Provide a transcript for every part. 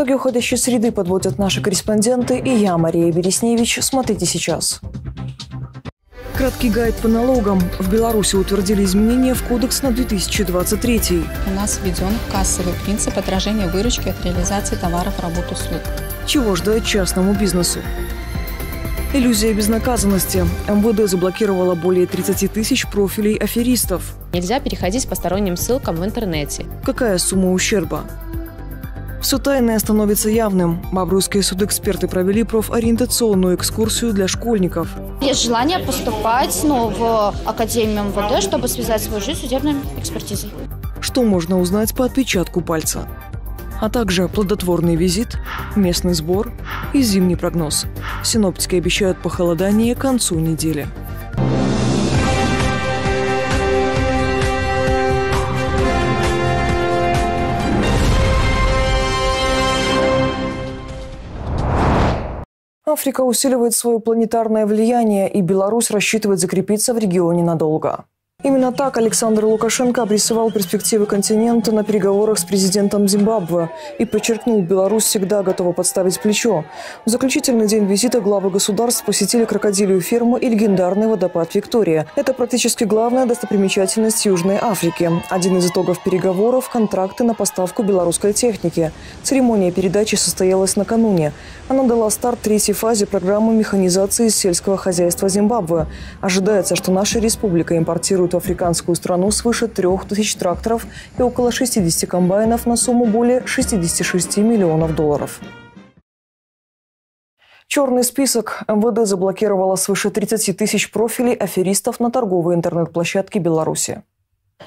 Итоги уходящей среды подводят наши корреспонденты и я, Мария Бересневич. Смотрите сейчас. Краткий гайд по налогам. В Беларуси утвердили изменения в кодекс на 2023. У нас введен кассовый принцип отражения выручки от реализации товаров, работ, услуг. Чего ждать частному бизнесу? Иллюзия безнаказанности. МВД заблокировала более 30 тысяч профилей аферистов. Нельзя переходить по сторонним ссылкам в интернете. Какая сумма ущерба? Все тайное становится явным. Бобруйские судэксперты провели профориентационную экскурсию для школьников. Есть желание поступать ну, в Академию МВД, чтобы связать свою жизнь с судебной экспертизой. Что можно узнать по отпечатку пальца? А также плодотворный визит, местный сбор и зимний прогноз. Синоптики обещают похолодание к концу недели. Африка усиливает свое планетарное влияние, и Беларусь рассчитывает закрепиться в регионе надолго. Именно так Александр Лукашенко обрисовал перспективы континента на переговорах с президентом Зимбабве и подчеркнул, Беларусь всегда готова подставить плечо. В заключительный день визита главы государств посетили крокодилию ферму и легендарный водопад Виктория. Это практически главная достопримечательность Южной Африки. Один из итогов переговоров – контракты на поставку белорусской техники. Церемония передачи состоялась накануне. Она дала старт третьей фазе программы механизации сельского хозяйства Зимбабве. Ожидается, что наша республика импортирует в африканскую страну свыше 3000 тракторов и около 60 комбайнов на сумму более 66 миллионов долларов. Черный список МВД заблокировала свыше 30 тысяч профилей аферистов на торговой интернет-площадке Беларуси.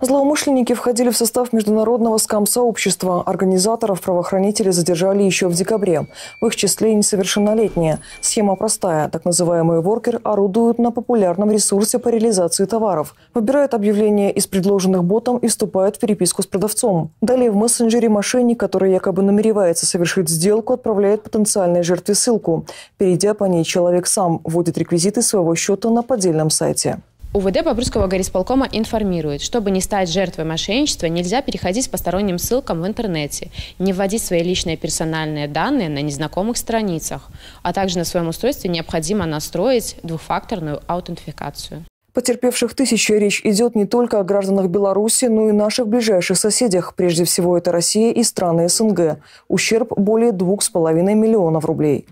Злоумышленники входили в состав международного скам-сообщества. Организаторов правоохранители задержали еще в декабре. В их числе несовершеннолетние. Схема простая. Так называемые воркер орудуют на популярном ресурсе по реализации товаров. Выбирают объявления из предложенных ботом и вступают в переписку с продавцом. Далее в мессенджере мошенник, который якобы намеревается совершить сделку, отправляет потенциальной жертве ссылку. Перейдя по ней, человек сам вводит реквизиты своего счета на поддельном сайте. УВД Бобруйского горисполкома информирует, чтобы не стать жертвой мошенничества, нельзя переходить по сторонним ссылкам в интернете, не вводить свои личные персональные данные на незнакомых страницах, а также на своем устройстве необходимо настроить двухфакторную аутентификацию. Потерпевших тысячи речь идет не только о гражданах Беларуси, но и наших ближайших соседях. Прежде всего, это Россия и страны СНГ. Ущерб более двух с половиной миллионов рублей.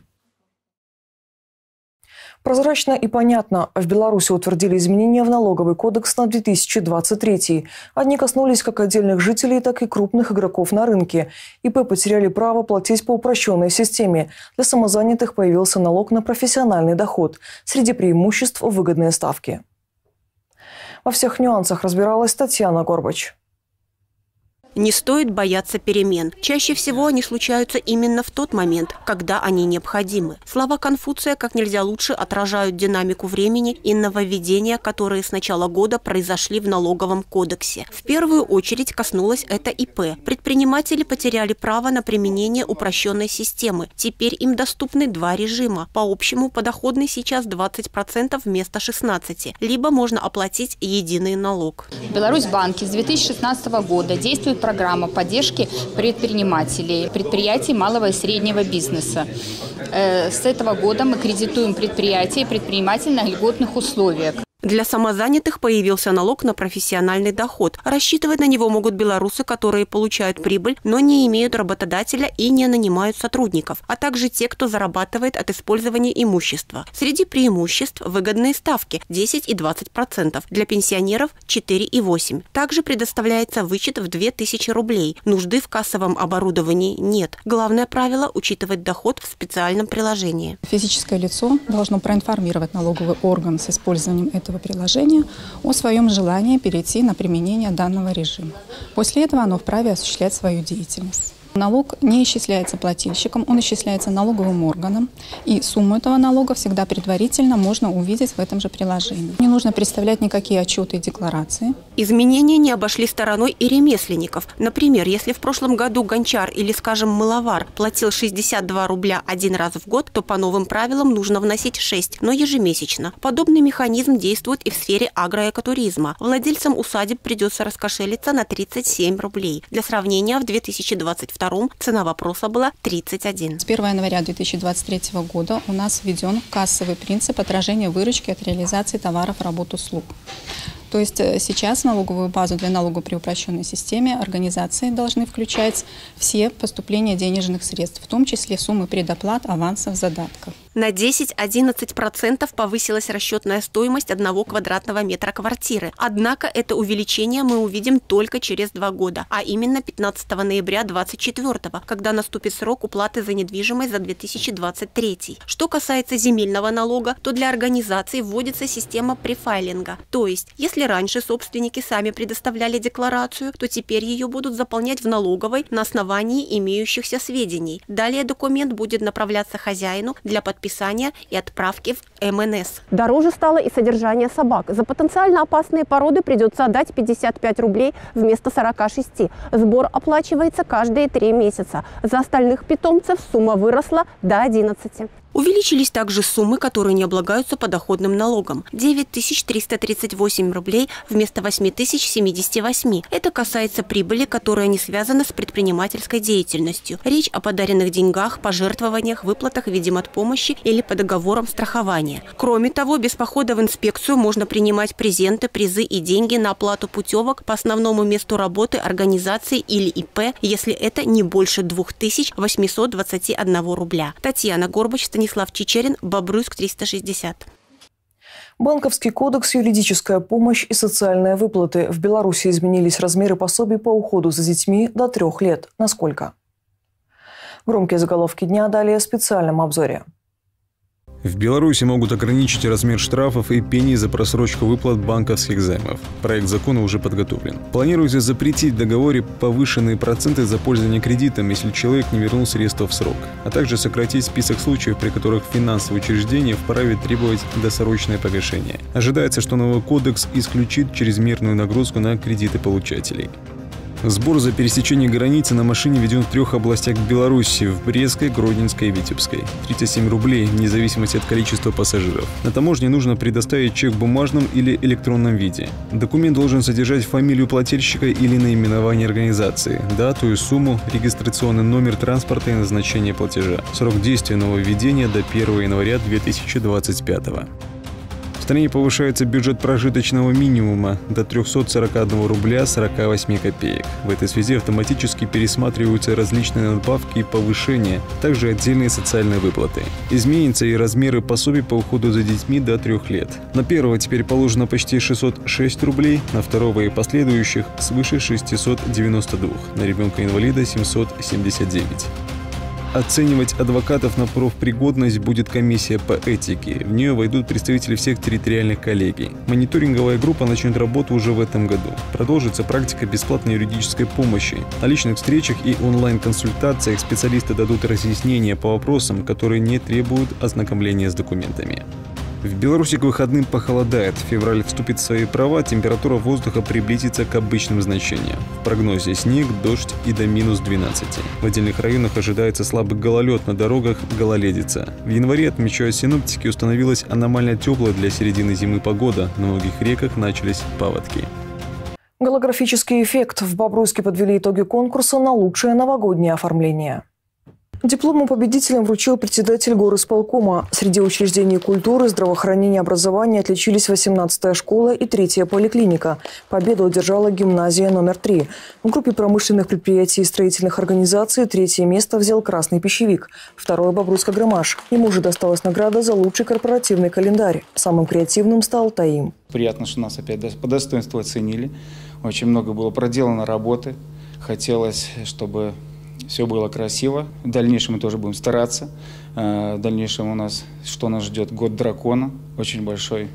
Прозрачно и понятно. В Беларуси утвердили изменения в налоговый кодекс на 2023. Они коснулись как отдельных жителей, так и крупных игроков на рынке. ИП потеряли право платить по упрощенной системе. Для самозанятых появился налог на профессиональный доход. Среди преимуществ – выгодные ставки. Во всех нюансах разбиралась Татьяна Горбач. Не стоит бояться перемен. Чаще всего они случаются именно в тот момент, когда они необходимы. Слова Конфуция как нельзя лучше отражают динамику времени и нововведения, которые с начала года произошли в налоговом кодексе. В первую очередь коснулось это ИП. Предприниматели потеряли право на применение упрощенной системы. Теперь им доступны два режима. По общему подоходный сейчас 20% вместо 16%. Либо можно оплатить единый налог. Беларусь банки с 2016 года действует программа поддержки предпринимателей, предприятий малого и среднего бизнеса. Э, с этого года мы кредитуем предприятия и предпринимателей на льготных условиях. Для самозанятых появился налог на профессиональный доход. Рассчитывать на него могут белорусы, которые получают прибыль, но не имеют работодателя и не нанимают сотрудников, а также те, кто зарабатывает от использования имущества. Среди преимуществ выгодные ставки 10 и 20%, для пенсионеров 4 и 8. Также предоставляется вычет в 2000 рублей. Нужды в кассовом оборудовании нет. Главное правило – учитывать доход в специальном приложении. Физическое лицо должно проинформировать налоговый орган с использованием этого этого приложения о своем желании перейти на применение данного режима. После этого оно вправе осуществлять свою деятельность. Налог не исчисляется плательщиком, он исчисляется налоговым органом, и сумму этого налога всегда предварительно можно увидеть в этом же приложении. Не нужно представлять никакие отчеты и декларации. Изменения не обошли стороной и ремесленников. Например, если в прошлом году гончар или, скажем, мыловар платил 62 рубля один раз в год, то по новым правилам нужно вносить 6, но ежемесячно. Подобный механизм действует и в сфере агроэкотуризма. Владельцам усадеб придется раскошелиться на 37 рублей. Для сравнения, в 2022 2022 цена вопроса была 31. С 1 января 2023 года у нас введен кассовый принцип отражения выручки от реализации товаров, работ, услуг. То есть э, сейчас налоговую базу для налога при упрощенной системе организации должны включать все поступления денежных средств, в том числе суммы предоплат, авансов, задатков. На 10-11% повысилась расчетная стоимость одного квадратного метра квартиры. Однако это увеличение мы увидим только через два года, а именно 15 ноября 2024, когда наступит срок уплаты за недвижимость за 2023. Что касается земельного налога, то для организации вводится система префайлинга. То есть, если раньше собственники сами предоставляли декларацию, то теперь ее будут заполнять в налоговой на основании имеющихся сведений. Далее документ будет направляться хозяину для подписания подписания и отправки в МНС. Дороже стало и содержание собак. За потенциально опасные породы придется отдать 55 рублей вместо 46. Сбор оплачивается каждые три месяца. За остальных питомцев сумма выросла до 11. Увеличились также суммы, которые не облагаются подоходным налогом. 9338 рублей вместо 8078. Это касается прибыли, которая не связана с предпринимательской деятельностью. Речь о подаренных деньгах, пожертвованиях, выплатах в виде помощи или по договорам страхования. Кроме того, без похода в инспекцию можно принимать презенты, призы и деньги на оплату путевок по основному месту работы организации или ИП, если это не больше 2821 рубля. Татьяна Горбач, Станислав Чечерин, Бобруйск, 360. Банковский кодекс, юридическая помощь и социальные выплаты. В Беларуси изменились размеры пособий по уходу за детьми до трех лет. Насколько? Громкие заголовки дня далее в специальном обзоре. В Беларуси могут ограничить размер штрафов и пений за просрочку выплат банковских займов. Проект закона уже подготовлен. Планируется запретить в договоре повышенные проценты за пользование кредитом, если человек не вернул средства в срок, а также сократить список случаев, при которых финансовые учреждения вправе требовать досрочное погашение. Ожидается, что новый кодекс исключит чрезмерную нагрузку на кредиты получателей. Сбор за пересечение границы на машине введен в трех областях Беларуси – в Брестской, Гродненской и Витебской. 37 рублей, вне зависимости от количества пассажиров. На таможне нужно предоставить чек в бумажном или электронном виде. Документ должен содержать фамилию плательщика или наименование организации, дату и сумму, регистрационный номер транспорта и назначение платежа. Срок действия нововведения до 1 января 2025 года. В стране повышается бюджет прожиточного минимума до 341 рубля 48 копеек. В этой связи автоматически пересматриваются различные надбавки и повышения, также отдельные социальные выплаты. Изменятся и размеры пособий по уходу за детьми до трех лет. На первого теперь положено почти 606 рублей, на второго и последующих свыше 692, на ребенка-инвалида 779. Оценивать адвокатов на профпригодность будет комиссия по этике. В нее войдут представители всех территориальных коллегий. Мониторинговая группа начнет работу уже в этом году. Продолжится практика бесплатной юридической помощи. На личных встречах и онлайн-консультациях специалисты дадут разъяснения по вопросам, которые не требуют ознакомления с документами. В Беларуси к выходным похолодает. Февраль вступит в свои права, температура воздуха приблизится к обычным значениям. В прогнозе снег, дождь и до минус 12. В отдельных районах ожидается слабый гололед, на дорогах гололедица. В январе, отмечают синоптики, установилась аномально теплая для середины зимы погода. На многих реках начались паводки. Голографический эффект. В Бобруйске подвели итоги конкурса на лучшее новогоднее оформление. Дипломом победителям вручил председатель горосполкома. Среди учреждений культуры, здравоохранения и образования отличились 18-я школа и 3-я поликлиника. Победу одержала гимназия номер 3. В группе промышленных предприятий и строительных организаций третье место взял «Красный пищевик», второе – «Бобруйско-Громаш». Ему же досталась награда за лучший корпоративный календарь. Самым креативным стал «Таим». Приятно, что нас опять по достоинству оценили. Очень много было проделано работы. Хотелось, чтобы все было красиво. В дальнейшем мы тоже будем стараться. Э, в дальнейшем у нас, что нас ждет, год дракона, очень большой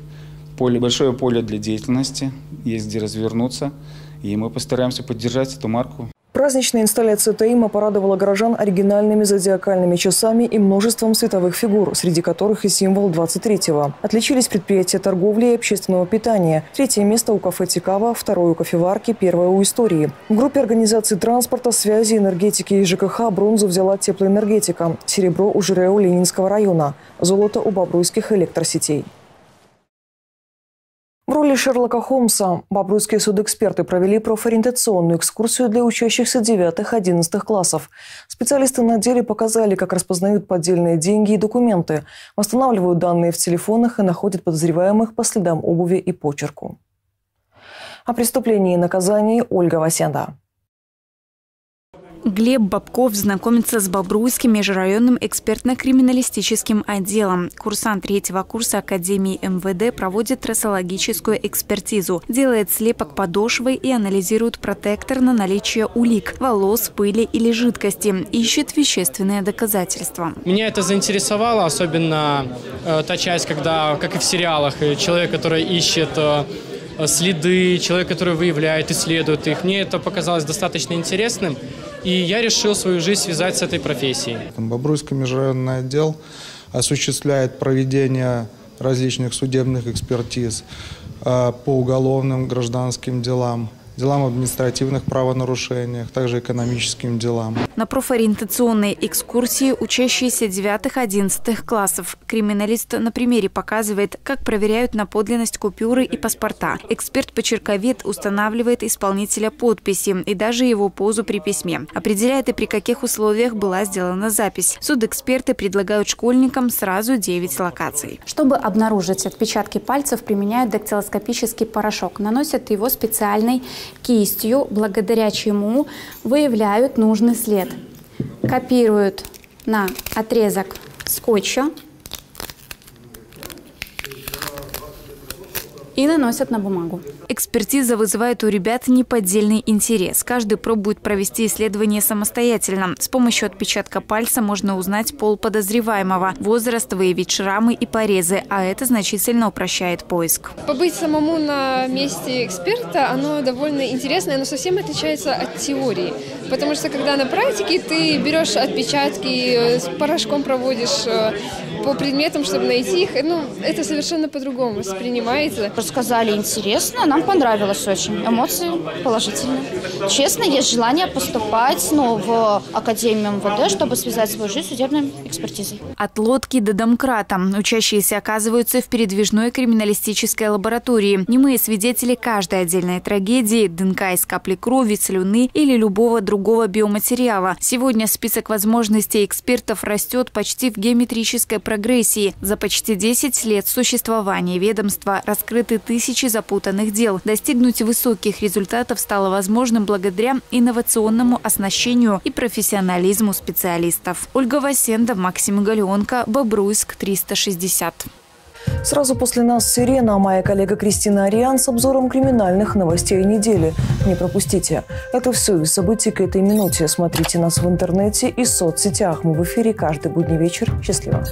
поле, большое поле для деятельности, есть где развернуться, и мы постараемся поддержать эту марку. Праздничная инсталляция Таима порадовала горожан оригинальными зодиакальными часами и множеством световых фигур, среди которых и символ 23-го. Отличились предприятия торговли и общественного питания. Третье место у кафе «Тикава», второе у кофеварки, первое у истории. В группе организации транспорта, связи, энергетики и ЖКХ бронзу взяла теплоэнергетика, серебро у ЖРЭУ Ленинского района, золото у бобруйских электросетей. В роли Шерлока Холмса бобруйские судэксперты провели профориентационную экскурсию для учащихся 9-11 классов. Специалисты на деле показали, как распознают поддельные деньги и документы, восстанавливают данные в телефонах и находят подозреваемых по следам обуви и почерку. О преступлении и наказании Ольга Васенда. Глеб Бабков знакомится с Бобруйским межрайонным экспертно-криминалистическим отделом. Курсант третьего курса Академии МВД проводит трассологическую экспертизу, делает слепок подошвы и анализирует протектор на наличие улик, волос, пыли или жидкости, ищет вещественные доказательства. Меня это заинтересовало, особенно э, та часть, когда, как и в сериалах, э, человек, который ищет э, следы, человек, который выявляет, исследует их. Мне это показалось достаточно интересным. И я решил свою жизнь связать с этой профессией. Бобруйский межрайонный отдел осуществляет проведение различных судебных экспертиз э, по уголовным гражданским делам, делам административных правонарушениях, также экономическим делам. На профориентационной экскурсии учащиеся 9-11 классов. Криминалист на примере показывает, как проверяют на подлинность купюры и паспорта. Эксперт-почерковед устанавливает исполнителя подписи и даже его позу при письме. Определяет и при каких условиях была сделана запись. Судэксперты предлагают школьникам сразу 9 локаций. Чтобы обнаружить отпечатки пальцев, применяют дактилоскопический порошок. Наносят его специальной кистью, благодаря чему выявляют нужный след. Копируют на отрезок скотча и наносят на бумагу. Экспертиза вызывает у ребят неподдельный интерес. Каждый пробует провести исследование самостоятельно. С помощью отпечатка пальца можно узнать пол подозреваемого, возраст, выявить шрамы и порезы, а это значительно упрощает поиск. Побыть самому на месте эксперта, оно довольно интересное, оно совсем отличается от теории. Потому что когда на практике ты берешь отпечатки, с порошком проводишь э, по предметам, чтобы найти их, ну, это совершенно по-другому воспринимается. Рассказали интересно, нам понравилось очень. Эмоции положительные. Честно, есть желание поступать ну, в Академию МВД, чтобы связать свою жизнь с судебной экспертизой. От лодки до домкрата. Учащиеся оказываются в передвижной криминалистической лаборатории. Немые свидетели каждой отдельной трагедии, ДНК из капли крови, слюны или любого другого биоматериала. Сегодня список возможностей экспертов растет почти в геометрической прогрессии. За почти 10 лет существования ведомства раскрыты тысячи запутанных дел. Достигнуть высоких результатов стало возможным благодаря инновационному оснащению и профессионализму специалистов. Ольга Васенда, Максим Галеонко, Бобруйск, 360. Сразу после нас «Сирена», а моя коллега Кристина Ариан с обзором криминальных новостей недели. Не пропустите. Это все из событий к этой минуте. Смотрите нас в интернете и соцсетях. Мы в эфире каждый будний вечер. Счастливо.